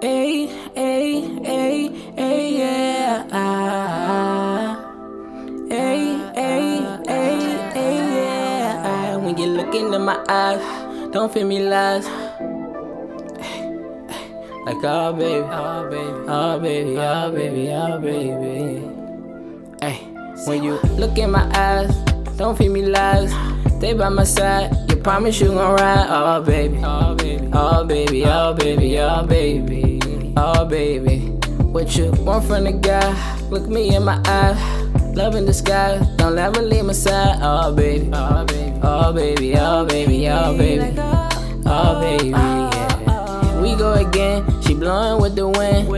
Hey, hey, hey, hey, yeah. Hey, hey, hey, hey, yeah. When you look into my eyes, don't feel me lies. Like, oh, baby, oh, baby, oh, baby, oh, baby, oh, baby. Hey, when you look in my eyes, don't feel me lies. Ah, ah, ah, Stay by my side, you promise you gon' ride. Oh, baby, oh, baby, oh, baby, oh, baby, oh, baby, oh, baby. What you want from the guy? Look me in my eyes. Love in the sky, don't ever leave my side. Oh, baby, oh, baby, oh, baby, oh, baby, oh, baby, oh, baby, yeah. We go again, she blowing with the wind.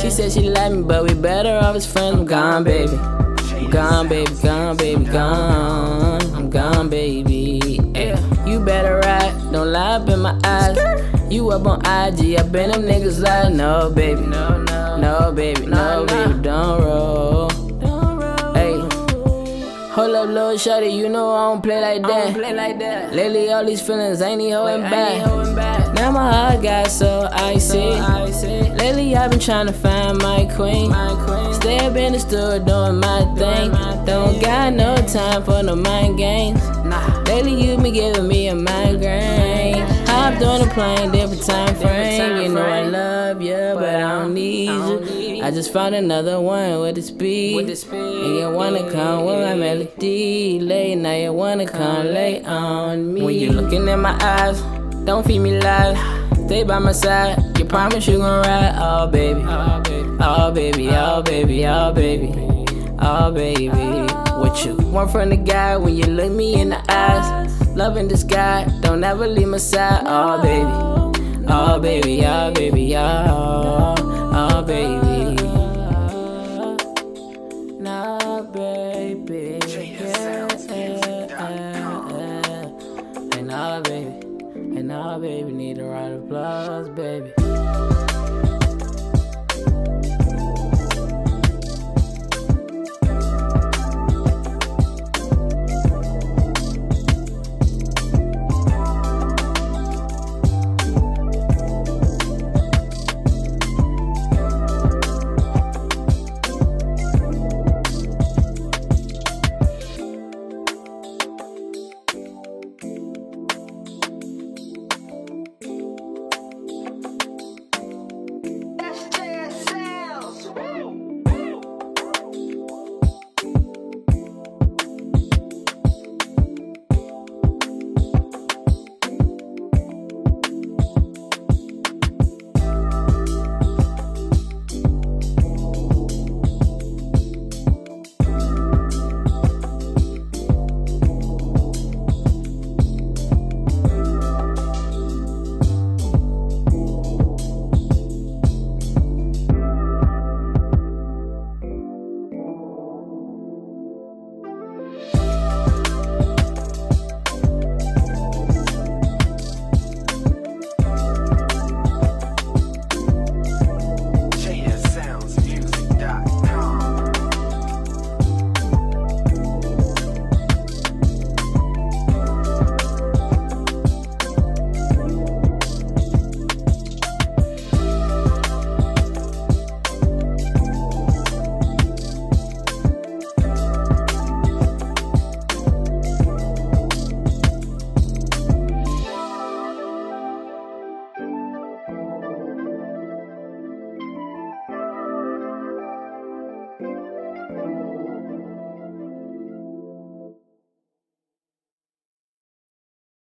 She said she like me, but we better off as friends. I'm gone, baby. I'm gone, baby, gone, baby, gone. I'm gone, baby. Yeah. You better ride, don't lie up in my eyes. You up on IG, I been them niggas like, no, baby. No, no, no, baby, no, baby, don't roll. Hey. Hold up, little shorty, you know I don't play like that. play like that. Lately, all these feelings ain't he holding back. Now my heart got so icy. Lately, I've been trying to find my queen. Stay up in the store doing my thing. Don't got no time for no mind games. Nah. Lately, you been giving me a migraine. Hopped on a plane, different time frame. You know I love you, but I don't need you. I just found another one with the speed. And you wanna come with my melody. Late now you wanna come lay on me. When you looking in my eyes, don't feed me lies. Stay by my side. You promise you gon' ride. Oh baby, oh baby, oh baby, oh, oh, oh, oh baby, oh baby. What you want from the guy when you look me in the eyes? Loving this guy, don't ever leave my side. Oh baby, oh baby, oh baby, oh, oh baby. Nah, baby. And nah, baby. And nah, baby. Need a round of applause, baby.